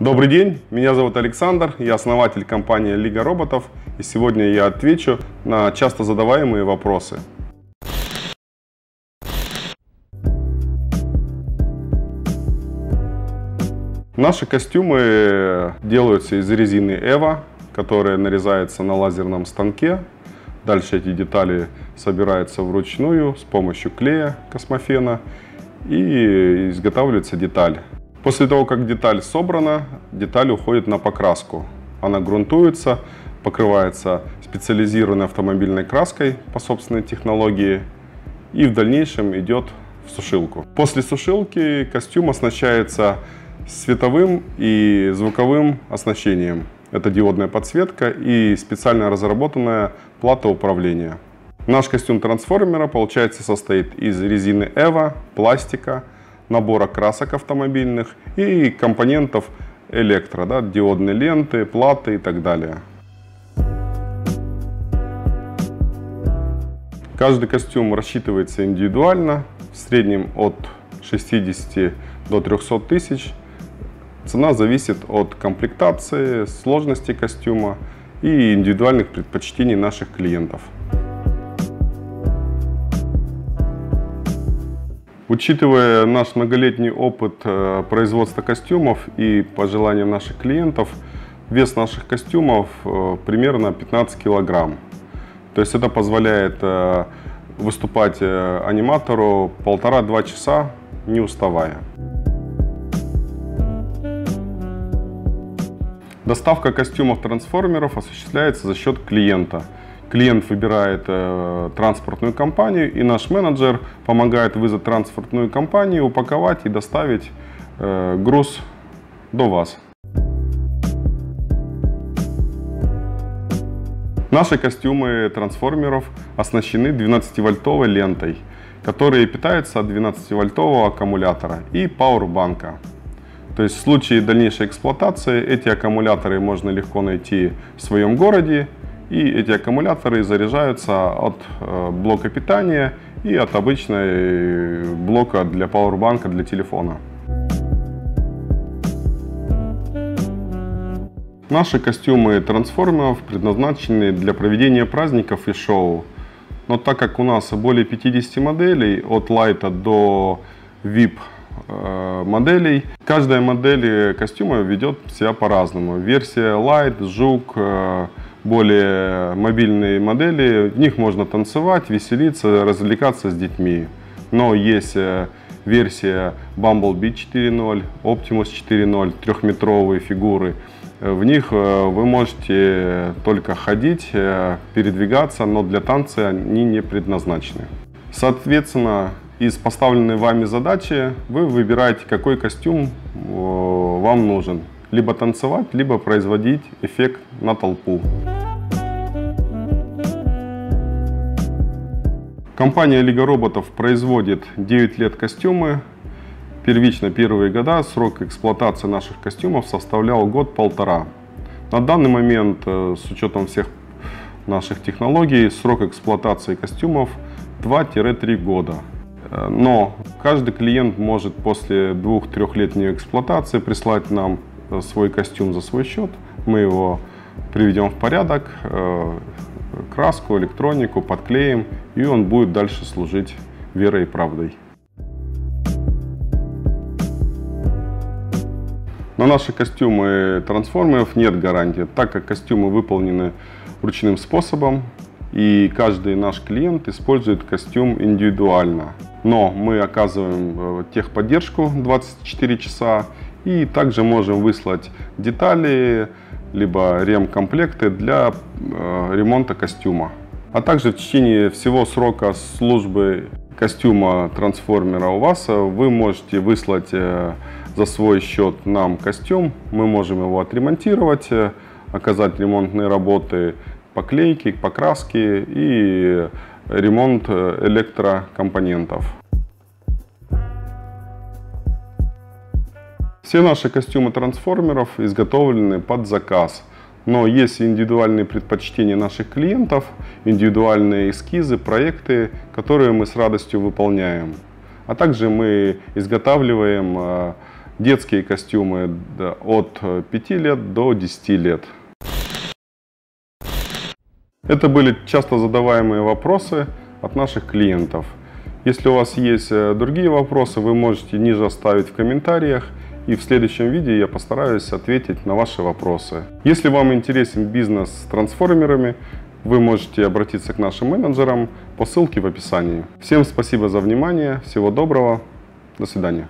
Добрый день, меня зовут Александр, я основатель компании Лига Роботов, и сегодня я отвечу на часто задаваемые вопросы. Наши костюмы делаются из резины Эва, которая нарезается на лазерном станке. Дальше эти детали собираются вручную с помощью клея космофена и изготавливается деталь. После того, как деталь собрана, деталь уходит на покраску. Она грунтуется, покрывается специализированной автомобильной краской по собственной технологии и в дальнейшем идет в сушилку. После сушилки костюм оснащается световым и звуковым оснащением. Это диодная подсветка и специально разработанная плата управления. Наш костюм трансформера, получается, состоит из резины EVA, пластика, набора красок автомобильных и компонентов электро, да, диодные ленты, платы и так далее. Каждый костюм рассчитывается индивидуально, в среднем от 60 до 300 тысяч. Цена зависит от комплектации, сложности костюма и индивидуальных предпочтений наших клиентов. Учитывая наш многолетний опыт э, производства костюмов и пожелания наших клиентов, вес наших костюмов э, примерно 15 килограмм. То есть это позволяет э, выступать аниматору полтора-два часа, не уставая. Доставка костюмов трансформеров осуществляется за счет клиента – Клиент выбирает э, транспортную компанию, и наш менеджер помогает вызвать транспортную компанию, упаковать и доставить э, груз до вас. Наши костюмы трансформеров оснащены 12-вольтовой лентой, которая питается от 12-вольтового аккумулятора и пауэрбанка. То есть в случае дальнейшей эксплуатации эти аккумуляторы можно легко найти в своем городе и эти аккумуляторы заряжаются от э, блока питания и от обычной блока для пауэрбанка для телефона. Наши костюмы трансформеров предназначены для проведения праздников и шоу. Но так как у нас более 50 моделей, от лайта до VIP э, моделей, каждая модель костюма ведет себя по-разному. Версия Light, Жук, э, более мобильные модели, в них можно танцевать, веселиться, развлекаться с детьми. Но есть э, версия Bumblebee 4.0, Optimus 4.0, трехметровые фигуры. В них э, вы можете только ходить, э, передвигаться, но для танца они не предназначены. Соответственно, из поставленной вами задачи вы выбираете, какой костюм вам нужен либо танцевать, либо производить эффект на толпу. Компания Лига Роботов производит 9 лет костюмы. Первично первые года срок эксплуатации наших костюмов составлял год-полтора. На данный момент, э, с учетом всех наших технологий, срок эксплуатации костюмов 2-3 года. Э, но каждый клиент может после двух-трехлетней эксплуатации прислать нам свой костюм за свой счет, мы его приведем в порядок, э, краску, электронику, подклеим, и он будет дальше служить верой и правдой. На наши костюмы трансформеров нет гарантии, так как костюмы выполнены ручным способом, и каждый наш клиент использует костюм индивидуально. Но мы оказываем э, техподдержку 24 часа и также можем выслать детали, либо ремкомплекты для э, ремонта костюма. А также в течение всего срока службы костюма трансформера у вас э, вы можете выслать э, за свой счет нам костюм. Мы можем его отремонтировать, оказать ремонтные работы, поклейки, покраски и ремонт электрокомпонентов. Все наши костюмы трансформеров изготовлены под заказ. Но есть индивидуальные предпочтения наших клиентов, индивидуальные эскизы, проекты, которые мы с радостью выполняем. А также мы изготавливаем э, детские костюмы от 5 лет до 10 лет. Это были часто задаваемые вопросы от наших клиентов. Если у вас есть э, другие вопросы, вы можете ниже оставить в комментариях, и в следующем видео я постараюсь ответить на ваши вопросы. Если вам интересен бизнес с трансформерами, вы можете обратиться к нашим менеджерам по ссылке в описании. Всем спасибо за внимание, всего доброго, до свидания.